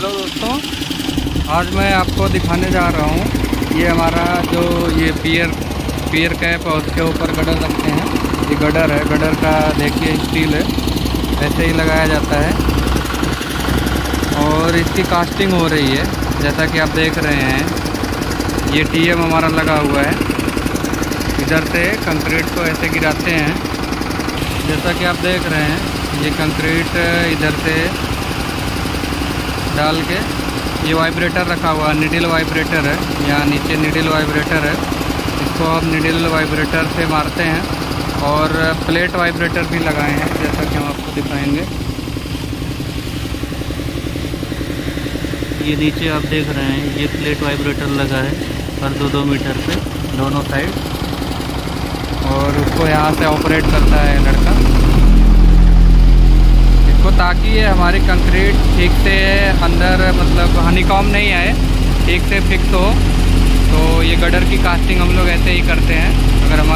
Hello दोस्तों, आज मैं आपको दिखाने जा रहा हूँ। ये हमारा जो ये पियर पियर कैप है, उसके ऊपर गडर रखते हैं। ये गडर है, गडर का देखिए स्टील है, ऐसे ही लगाया जाता है। और इसकी कास्टिंग हो रही है, जैसा कि आप देख रहे हैं। ये टीएम हमारा लगा हुआ है। इधर से कंक्रीट को ऐसे गिराते हैं। जैसा कि आप देख रहे हैं, ये कंक्रीट इधर से डाल के ये वाइब्रेटर रखा हुआ है, निडिल वाइब्रेटर है यहाँ नीचे निडिल वाइब्रेटर है। इसको हम निडिल वाइब्रेटर से मारते हैं और प्लेट वाइब्रेटर भी लगाए हैं, जैसा कि हम आपको दिखाएँगे। ये नीचे आप देख रहे हैं, ये प्लेट वाइब्रेटर लगा है, हर दो दो मीटर पे दोनों साइड। और उसको यहाँ से ऑपरेट करता है लड़का। ताकि ये हमारी कंक्रीट ठीक से अंदर मतलब हनीकॉम नहीं आए, ठीक से फिक्स हो। तो ये गडर की कास्टिंग हम लोग ऐसे ही करते हैं, अगर अच्छा